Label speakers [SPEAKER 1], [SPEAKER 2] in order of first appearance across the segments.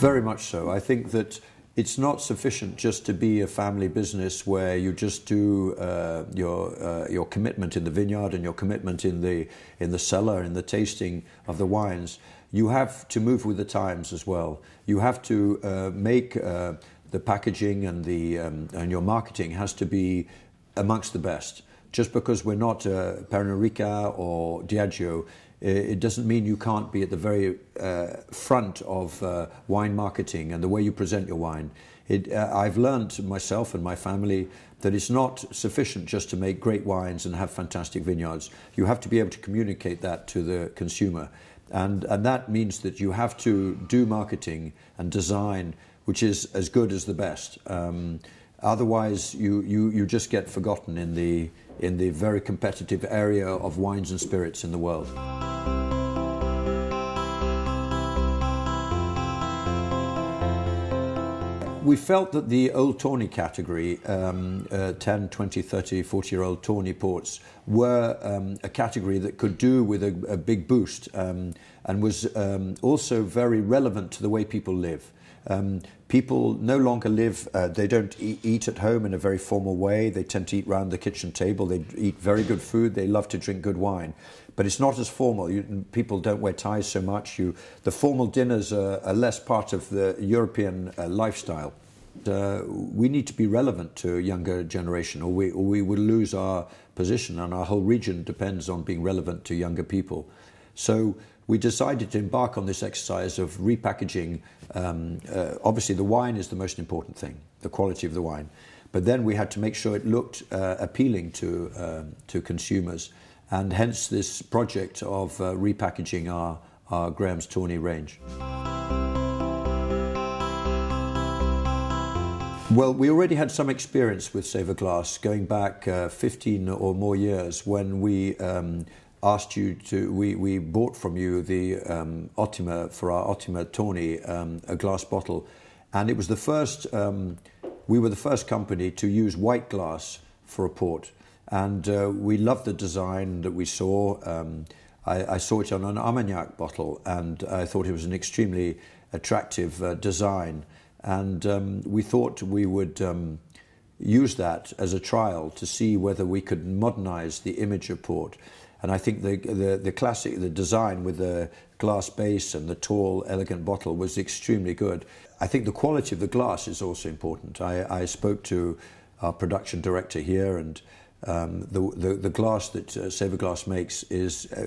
[SPEAKER 1] Very much so. I think that it's not sufficient just to be a family business where you just do uh, your uh, your commitment in the vineyard and your commitment in the in the cellar in the tasting of the wines. You have to move with the times as well. You have to uh, make uh, the packaging and the um, and your marketing has to be amongst the best. Just because we're not uh, Ricard or Diageo, it doesn't mean you can't be at the very uh, front of uh, wine marketing and the way you present your wine. It, uh, I've learned myself and my family that it's not sufficient just to make great wines and have fantastic vineyards. You have to be able to communicate that to the consumer. And, and that means that you have to do marketing and design which is as good as the best. Um, otherwise, you, you, you just get forgotten in the, in the very competitive area of wines and spirits in the world. we felt that the old tawny category, um, uh, 10, 20, 30, 40 year old tawny ports, were um, a category that could do with a, a big boost um, and was um, also very relevant to the way people live. People no longer live, uh, they don't eat, eat, at home in a very formal way. They tend to eat round the kitchen table. They eat very good food. They love to drink good wine. But it's not as formal. You, people don't wear ties so much. You, the formal dinners are, are less part of the European uh, lifestyle. Uh, we need to be relevant to a younger generation, or we, or we will lose our position, and our whole region depends on being relevant to younger people. So we decided to embark on this exercise of repackaging. Um, uh, obviously, the wine is the most important thing, the quality of the wine. But then we had to make sure it looked uh, appealing to, uh, to consumers, and hence this project of uh, repackaging our, our Graham's Tawny range. Well, we already had some experience with Saverglass going back uh, 15 or more years when we um, asked you to, we, we bought from you the um, Ottima, for our Ottima Tawny, um, a glass bottle. And it was the first, um, we were the first company to use white glass for a port. And uh, we loved the design that we saw. Um, I, I, saw it on an Armagnac bottle and I thought it was an extremely attractive uh, design. And um, we thought we would um, use that as a trial to see whether we could modernize the image of port. And I think the, the, the classic, the design with the glass base and the tall, elegant bottle was extremely good. I think the quality of the glass is also important. I, I spoke to our production director here and um, the, the, the, glass that uh, Glass makes is uh,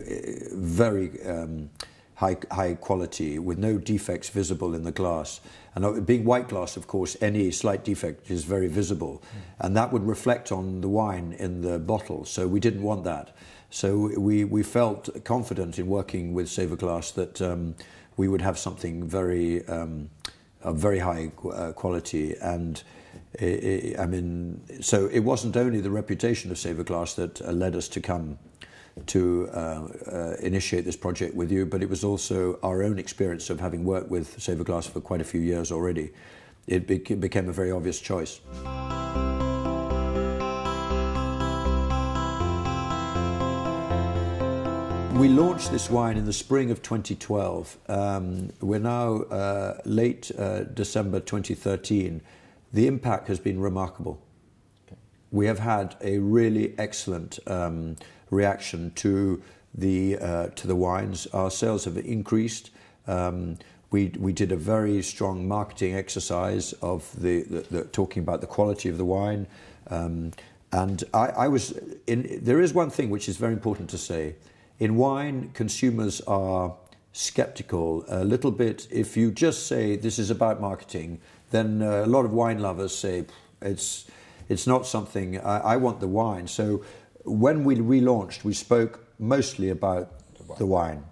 [SPEAKER 1] very um, high, high quality with no defects visible in the glass. And uh, being white glass, of course, any slight defect is very visible. Mm. And that would reflect on the wine in the bottle. So we didn't want that. So we, we felt confident in working with Glass that um, we would have something very, um, of very high uh, quality. And it, it, I mean, so it wasn't only the reputation of Glass that uh, led us to come to uh, uh, initiate this project with you, but it was also our own experience of having worked with Glass for quite a few years already. It became a very obvious choice. We launched this wine in the spring of 2012. Um, we're now uh, late uh, December 2013. The impact has been remarkable. Okay. We have had a really excellent um, reaction to the uh, to the wines. Our sales have increased. Um, we we did a very strong marketing exercise of the, the, the talking about the quality of the wine. Um, and I, I was in. There is one thing which is very important to say in wine, consumers are skeptical a little bit. If you just say this is about marketing, then uh, a lot of wine lovers say it's it's not something I, I, want the wine. So when we relaunched, we spoke mostly about the wine. the wine.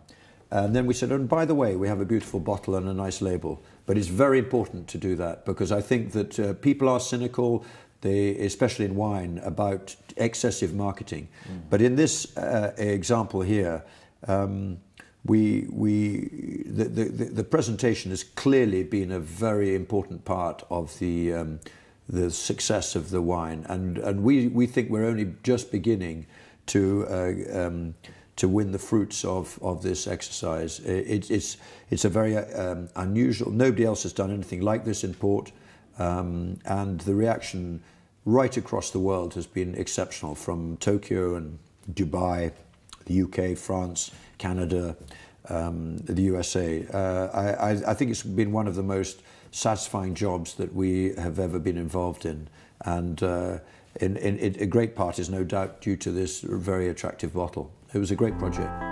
[SPEAKER 1] And then we said, and by the way, we have a beautiful bottle and a nice label. But it's very important to do that because I think that uh, people are cynical they, especially in wine, about excessive marketing. Mm. But in this uh, example here, um, we, we, the, the, the, presentation has clearly been a very important part of the, um, the success of the wine. And, and we, we think we're only just beginning to, uh, um, to win the fruits of, of this exercise. It, it's, it's a very um, unusual, nobody else has done anything like this in port, um, and the reaction right across the world has been exceptional from Tokyo and Dubai, the UK, France, Canada, um, the USA. Uh, I, I think it's been one of the most satisfying jobs that we have ever been involved in. And uh, in, in, in, a great part is no doubt due to this very attractive bottle. It was a great project.